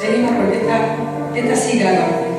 Seguimos con esta, esta sílaba.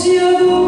Oceano